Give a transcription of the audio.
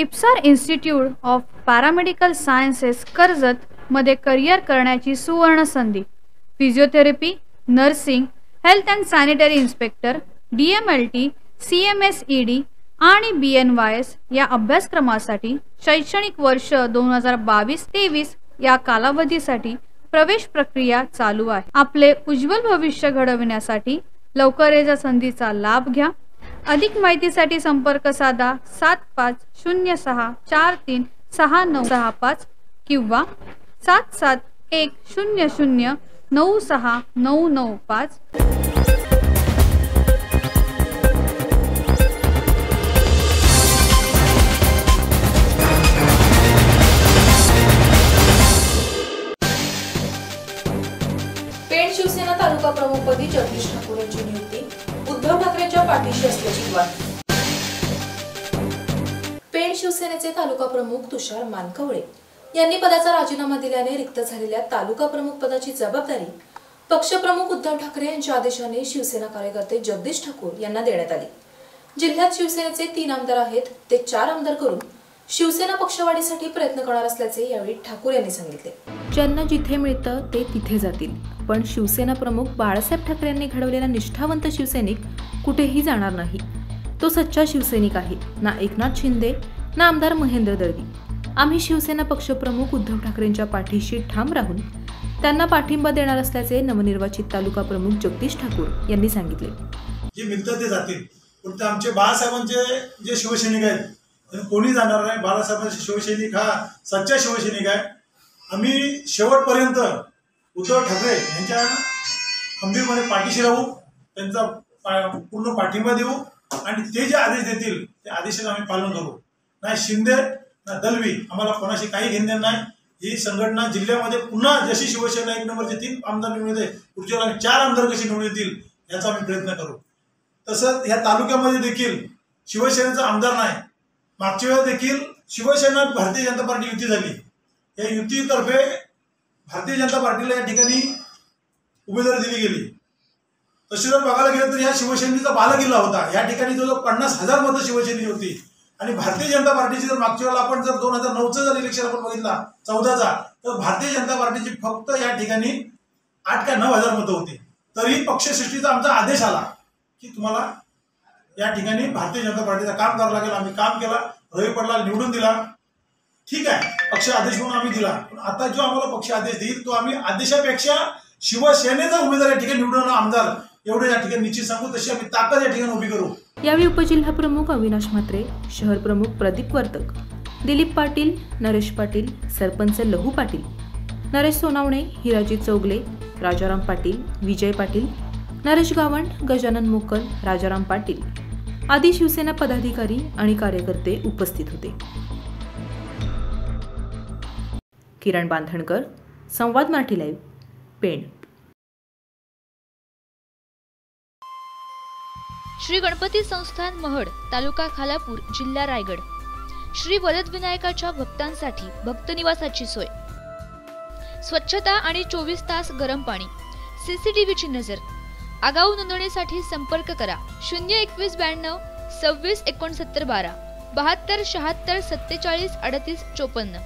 Ipsar institute of paramedical sciences Karjat मध्ये career करण्याची सुवर्ण संधी. Physiotherapy nursing health and sanitary inspector D M L T C M S E D आणि B N Y S या अभ्यासक्रमासाठी शैक्षणिक वर्ष दोन हजार बावीस तेवीस या कालावधीसाठी प्रवेश प्रक्रिया चालू आहे. आपले उज्ज्वल भविष्य घडविण्यासाठी लवकर या संधीचा लाभ घ्या. अधिक माहितीसाठी संपर्क साधा सात पाच शून्य सहा चार तीन सहा नऊ सहा पाच किंवा सात सात एक शून्य शून्य नऊ सहा नऊ नऊ पाच. पेण शिवसेना तालुका प्रमुखपदी जगदीश ठाकूर यांची नियुक्ती. उद्धव ठाकरेंच्या पाठीशी असल्याची ग्वाही. पेण शिवसेनेचे तालुका प्रमुख तुषार मानकवळे यांनी पदाचा राजीनामा दिल्याने रिक्त झालेल्या तालुका प्रमुख पदाची जबाबदारी पक्षप्रमुख उद्धव ठाकरे यांच्या आदेशाने शिवसेना कार्यकर्ते जगदीश ठाकूर यांना देण्यात आली. जिल्ह्यात शिवसेनेचे तीन आमदार आहेत ते चार आमदार करून शिवसेना पक्षवाढीसाठी प्रयत्न करणार असल्याचे यावेळी ठाकूर यांनी सांगितले. ज्यांना जिथे मिळतं ते तिथे जातील. पण शिवसेना प्रमुख बाळासाहेब ठाकरे यांनी घडवलेला निष्ठावंत शिवसैनिक कुठेही जाणार नाही. तो सच्चा शिवसैनिक आहे. ना एकनाथ शिंदे ना आमदार महेंद्र दळवी. आम्ही शिवसेना पक्षप्रमुख उद्धव ठाकरेंच्या पाठीशी ठाम राहून त्यांना पाठिंबा देणार असल्याचे नवनिर्वाचित तालुका प्रमुख जगदीश ठाकूर यांनी सांगितले. जे मिळतं ते जातील. पण ते आमचे बाळासाहेबांचे जे शिवसैनिक आहेत कोणी जाणार नाही? बाळासाहेबांचे शिवसैनिक हा सच्चा शिवसैनिक आहे आम्ही शेवटपर्यंत उद्धव ठाकरे यांच्या खंबीरपणे पाठीशी राहू त्यांचा पूर्ण पाठिंबा देऊ आणि ते जे आदेश देतील त्या आदेशाचं आम्ही पालन करू. नाही शिंदे ना दलवी आम्हाला कोणाशी काही घेणं नाही. ही संघटना जिल्ह्यामध्ये पुन्हा जशी शिवसेना एक नंबरचे तीन आमदार निवडून येते पुढच्या आणि चार आमदार कसे निवडून येतील याचा आम्ही प्रयत्न करू. तसंच ह्या तालुक्यामध्ये देखील शिवसेनेचा आमदार नाही मागच्या वेळा देखील शिवसेना भारतीय जनता पार्टी युती झाली. या युतीतर्फे भारतीय जनता पार्टीला या ठिकाणी उमेदवारी दिली गेली. तशी जर बघायला गेलं तर या शिवसेनेचा बालकिल्ला होता. या ठिकाणी जवळजवळ पन्नास हजार मतं शिवसेनेची होती. आणि भारतीय जनता पार्टीची जर मागच्या वेळेला आपण जर दोन हजार नऊचं जर इलेक्शन आपण बघितला चौदाचा तर भारतीय जनता पार्टीची फक्त या ठिकाणी आठ का नऊ हजार मतं होती. तरी पक्षसृष्टीचा आमचा आदेश आला की तुम्हाला या ठिकाणी भारतीय जनता पार्टीचं काम करावं लागेल. आम्ही काम केला रवी पडला निवडून दिला. ठीक आहे पक्ष आदेश म्हणून आम्ही दिला. पण आता जो आम्हाला पक्ष आदेश देईल तो आम्ही आदेशापेक्षा शिवसेनेचा उमेदवार या ठिकाणी निवडून आमदार. एवढे या ठिकाणी निश्चित सांगू तशी आम्ही ताकद या ठिकाणी उभी करू. यावेळी उपजिल्हा प्रमुख अविनाश म्हात्रे शहर प्रमुख प्रदीप वर्तक दिलीप पाटील नरेश पाटील सरपंच लहू पाटील नरेश सोनावणे हिराजी चौगले राजाराम पाटील विजय पाटील नरेश गावंड गजानन मोकल राजाराम पाटील आदी शिवसेना पदाधिकारी आणि कार्यकर्ते उपस्थित होते. किरण बांधणकर संवाद मराठी लाईव्ह पेण. श्री गणपती संस्थान महड तालुका खालापूर जिल्हा रायगड. श्री वरदविनायकाच्या भक्तांसाठी भक्तनिवासाची सोय. स्वच्छता आणि चोवीस तास गरम पाणी. सीसीटीव्हीची नजर. आगाऊ नोंदणीसाठी संपर्क करा. शून्य एकवीस ब्याण्णव सव्वीस एकोणसत्तर बारा बहात्तर शहात्तर सत्तेचाळीस अडतीस चोपन्न.